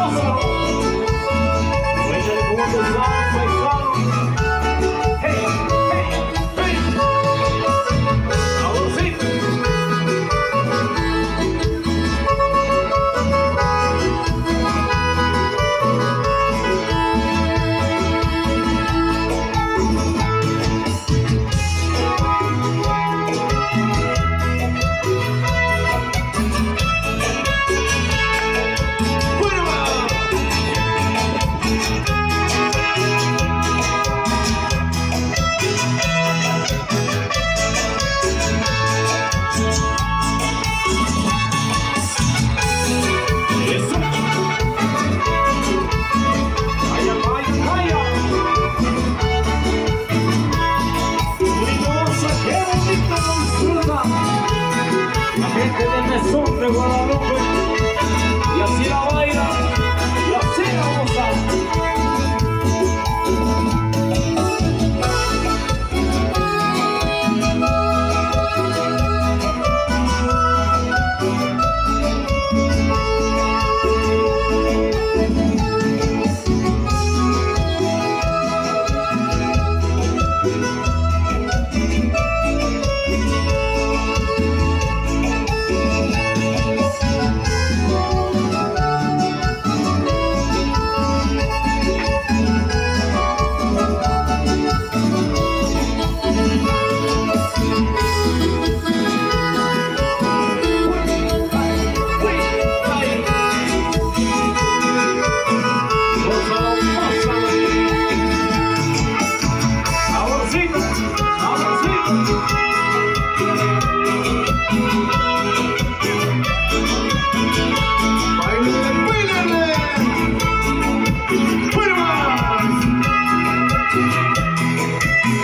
When the border voilà. Música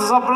thousands of